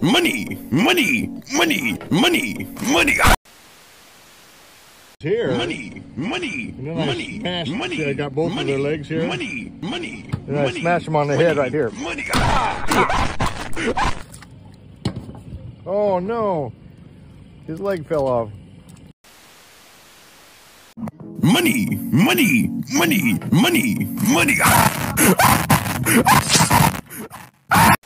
Money, money, money, money, money. Here. Money, money, And then I money, smashed, money. uh, got both of their legs here. Money, money. And I money, smashed him on the head right here. Money. Oh no. His leg fell off. Money, money, money, money, money. Ready?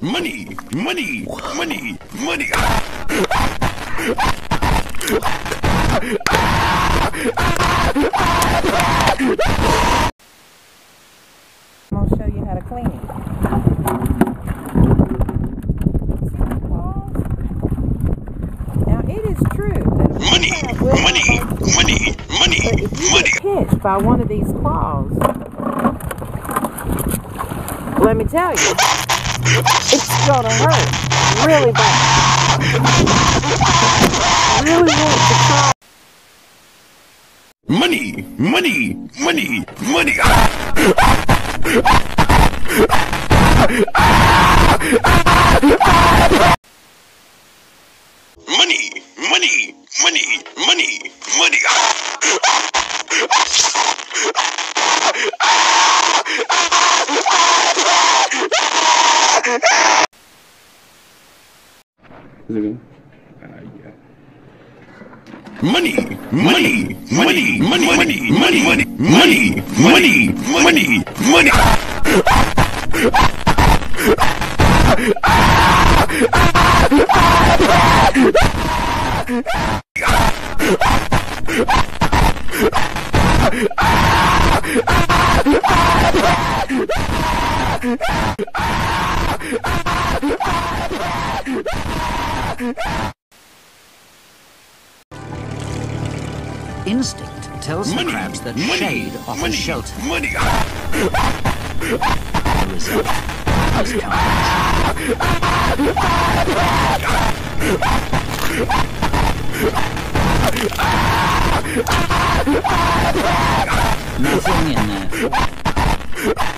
Money, money, money, money. I'm gonna show you how to clean it. Now it is true that Money, money, money, money, but if you money. get pinched by one of these claws, let me tell you, it's gonna hurt really bad. Really want to try. Money, money, money, money. Money, money, money, money, money. Money, money, money, money, money, money, money, money, money, money, money. Instinct tells the crabs that money, shade offers money, shelter. money. The result is carnage. Nothing in there.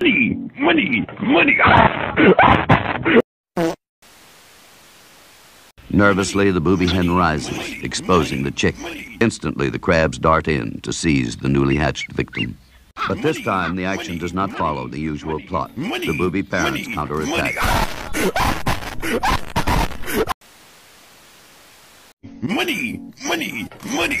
Money, money, money. Nervously, the booby hen rises, exposing the chick. Instantly, the crabs dart in to seize the newly hatched victim. But this time, the action does not follow the usual plot. The booby parents counterattack. Money, money, money.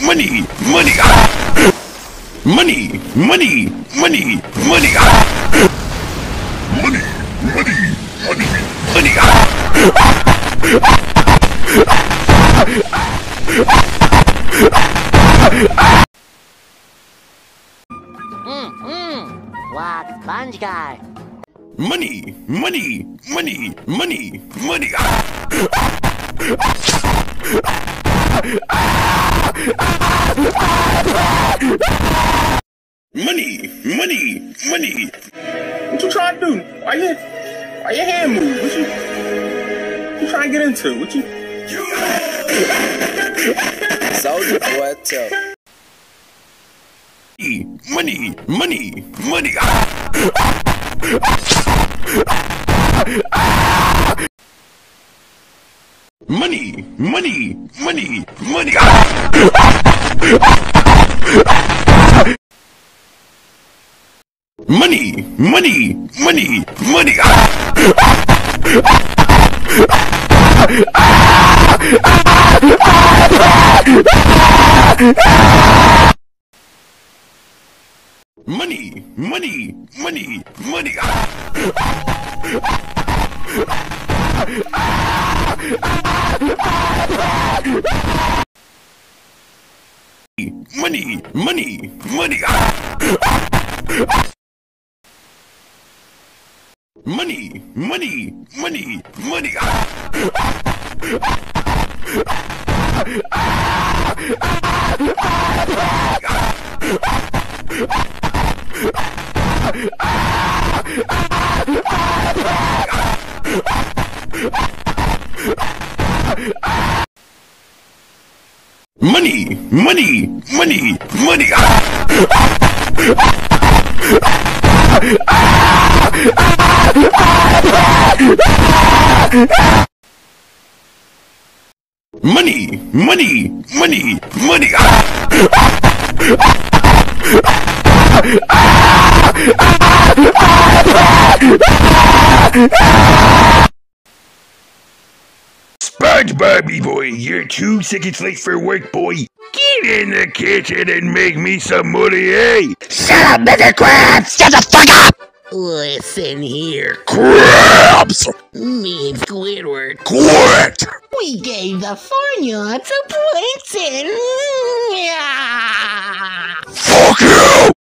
money, money. Money, money. Money, money, money, money. Money, money, money, money. Walk, sponge guy. Money, money, money, money, money. Money, money, money. What you trying to do? Why you why your hand move? What you you trying to get into? What you Soldier boy, tell. Money, money, money. Money, ah! Ah! Ah! Money, money, money. Money, money, money, money. Money, Money, money, money. Money, money, money, money. Money, money, money, money. Money, money, money, money. SpongeBob, boy, you're two seconds late for work, boy. Get in the kitchen and make me some Moutier! Eh? Shut up, Mr. Krabs! Shut the fuck up! Listen here. Krabs! Me and Squidward. Quit! We gave the formula to Plankton! Yeah. Fuck you!